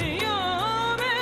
है कलियों में